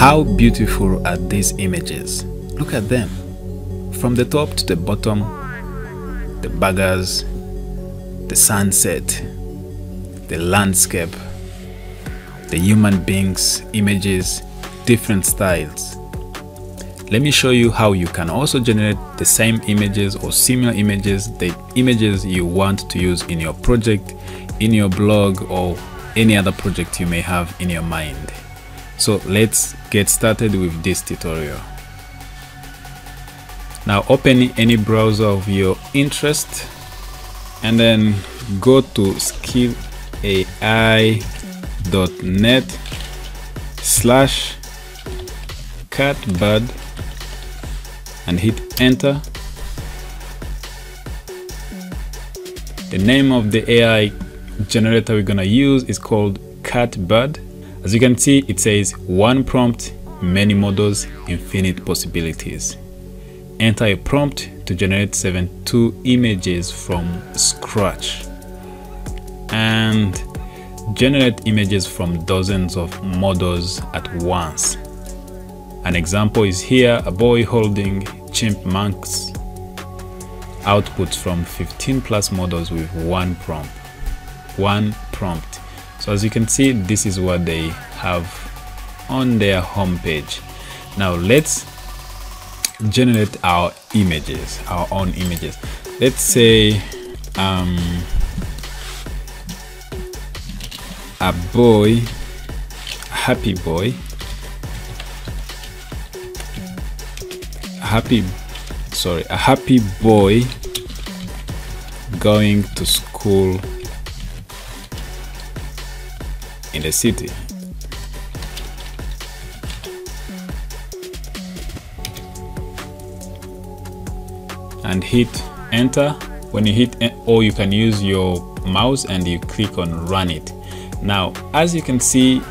How beautiful are these images? Look at them. From the top to the bottom, the buggers, the sunset, the landscape, the human beings, images, different styles. Let me show you how you can also generate the same images or similar images, the images you want to use in your project, in your blog or any other project you may have in your mind. So let's get started with this tutorial. Now open any browser of your interest and then go to skillai.net slash catbird and hit enter. The name of the AI generator we're gonna use is called Catbird. As you can see, it says one prompt, many models, infinite possibilities. Enter a prompt to generate 72 images from scratch and generate images from dozens of models at once. An example is here, a boy holding chipmunks outputs from 15 plus models with one prompt one prompt so as you can see this is what they have on their homepage. Now let's generate our images our own images. Let's say um, a boy a happy boy. A happy sorry a happy boy going to school in the city. And hit enter. When you hit or you can use your mouse and you click on run it. Now as you can see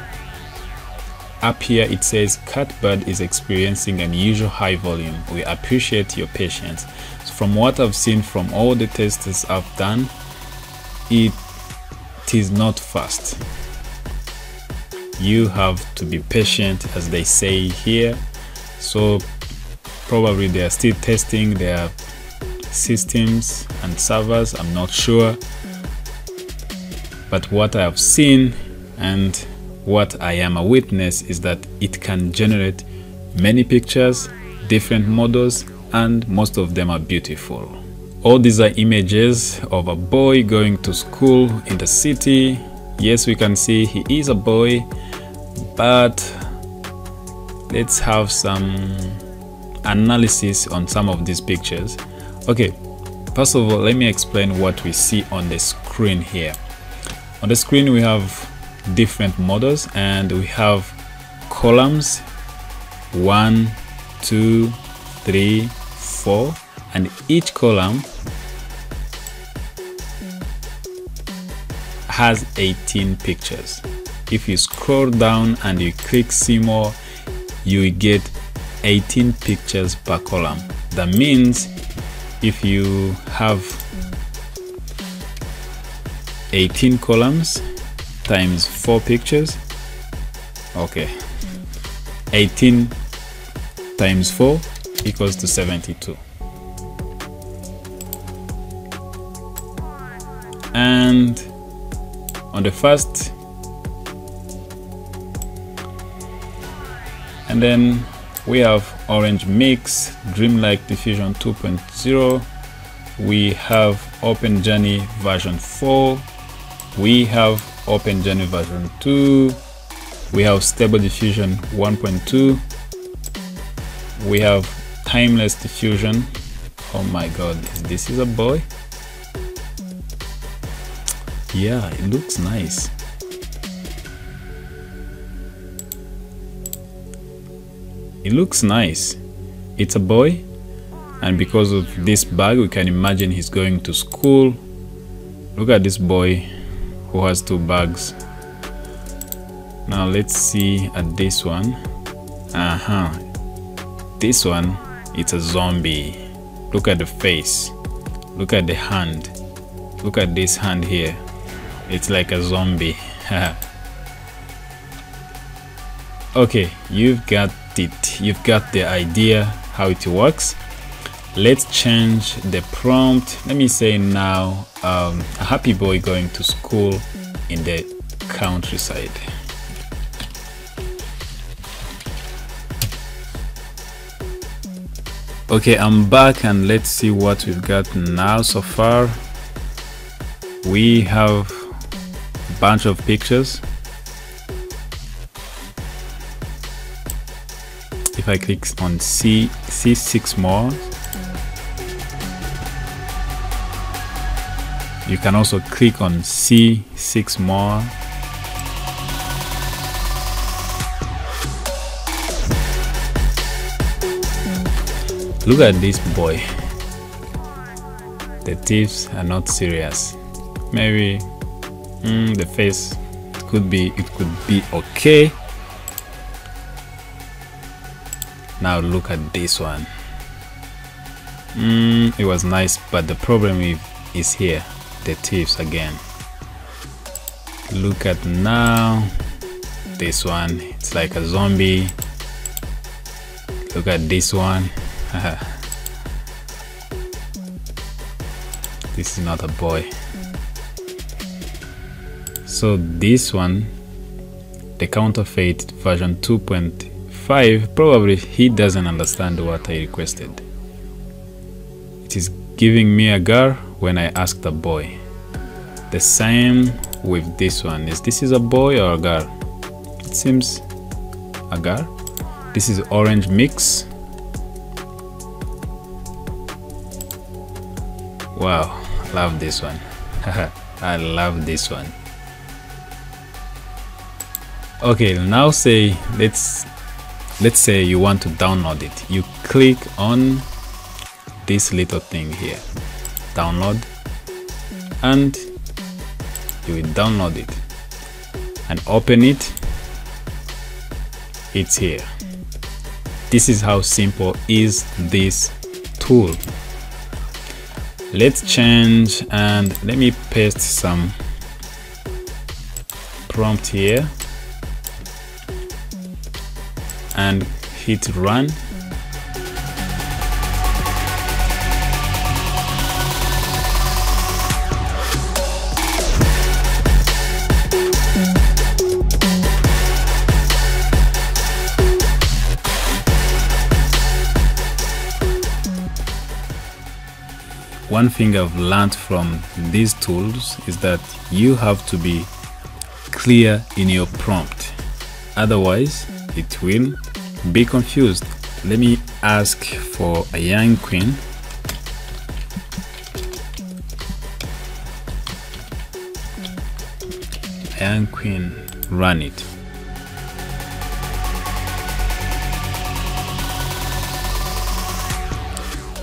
up here it says catbird is experiencing unusual high volume. We appreciate your patience. So from what i've seen from all the tests i've done it is not fast you have to be patient as they say here. So probably they are still testing their systems and servers i'm not sure. But what i have seen and what i am a witness is that it can generate many pictures different models and most of them are beautiful. All these are images of a boy going to school in the city. Yes we can see he is a boy but let's have some analysis on some of these pictures. Okay first of all let me explain what we see on the screen here. On the screen we have different models and we have columns. One two three four and each column has 18 pictures if you scroll down and you click see more you get 18 pictures per column. That means if you have 18 columns times 4 pictures okay 18 times 4 equals to 72 and on the first and then we have orange mix dreamlike diffusion 2.0 we have open journey version 4 we have open journey version 2 we have stable diffusion 1.2 we have timeless diffusion. Oh my god this is a boy. Yeah it looks nice it looks nice. It's a boy and because of this bag we can imagine he's going to school. Look at this boy who has two bags. Now let's see at this one. Uh-huh this one it's a zombie. Look at the face. Look at the hand. Look at this hand here. It's like a zombie. Okay you've got it you've got the idea how it works. Let's change the prompt. Let me say now um, a happy boy going to school in the countryside. Okay i'm back and let's see what we've got now so far. We have a bunch of pictures if I click on C C6 more you can also click on C6 more. Look at this boy. The thieves are not serious. Maybe mm, the face could be it could be okay now look at this one. Mm, it was nice but the problem is here the thieves again. Look at now this one. It's like a zombie. Look at this one. This is not a boy. So this one the counterfeit version 2.5 probably he doesn't understand what I requested. It is giving me a girl when I asked a boy. The same with this one. Is this is a boy or a girl? It seems a girl. This is orange mix. Wow love this one. I love this one. Okay now say let's let's say you want to download it. You click on this little thing here. Download. And you will download it. And open it. It's here. This is how simple is this tool. Let's change and let me paste some prompt here and hit run. One thing I've learned from these tools is that you have to be clear in your prompt. Otherwise it will be confused. Let me ask for a young queen. Young queen run it.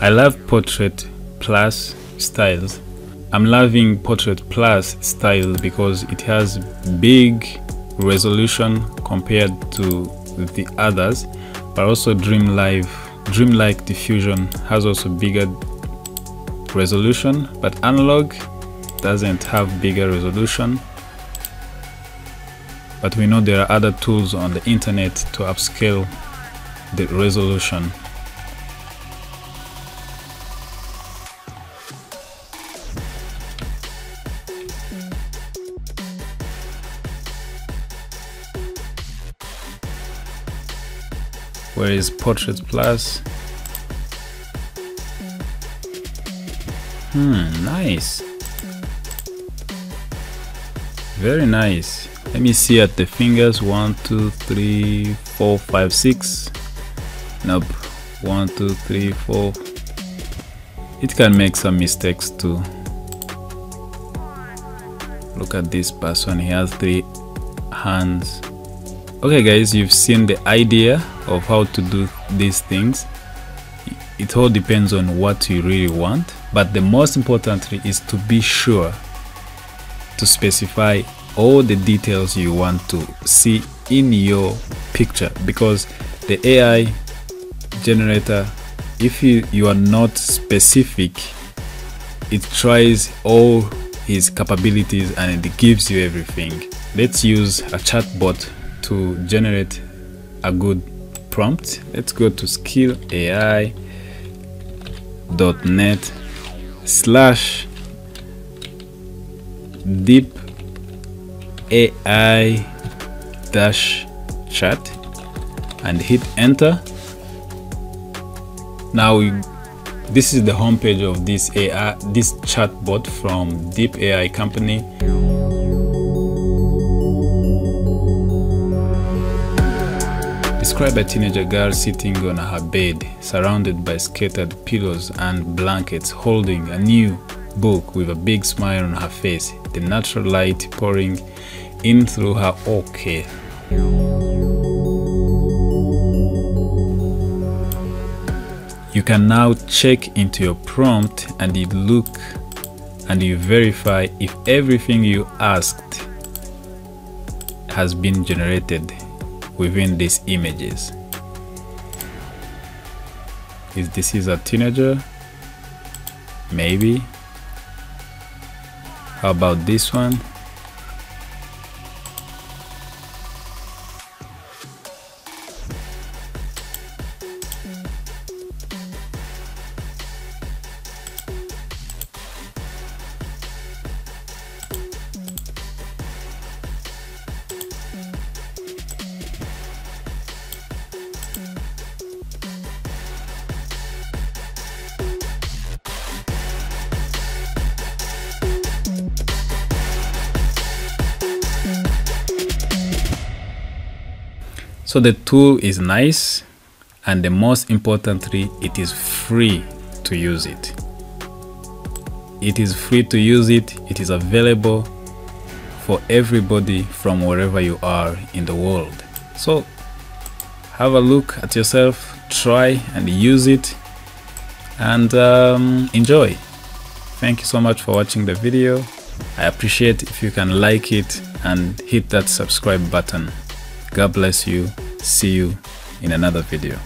I love portrait plus styles. I'm loving portrait plus style because it has big resolution compared to the others but also dream live dreamlike diffusion has also bigger resolution but analog doesn't have bigger resolution. But we know there are other tools on the internet to upscale the resolution where is portrait plus. Hmm nice. Very nice. Let me see at the fingers. One two three four five six. Nope. One two three four. It can make some mistakes too. Look at this person. He has three hands okay guys you've seen the idea of how to do these things. It all depends on what you really want but the most importantly is to be sure to specify all the details you want to see in your picture because the AI generator if you you are not specific it tries all his capabilities and it gives you everything. Let's use a chatbot to generate a good prompt. Let's go to skillai.net slash deep ai dash chat and hit enter. Now we, this is the homepage of this AI this chatbot from Deep AI company Describe a teenager girl sitting on her bed, surrounded by scattered pillows and blankets, holding a new book with a big smile on her face, the natural light pouring in through her okay. You can now check into your prompt and you look and you verify if everything you asked has been generated within these images. Is this is a teenager? Maybe. How about this one? So the tool is nice and the most importantly, it is free to use it. It is free to use it. It is available for everybody from wherever you are in the world. So have a look at yourself, try and use it and um, enjoy. Thank you so much for watching the video. I appreciate if you can like it and hit that subscribe button. God bless you. See you in another video.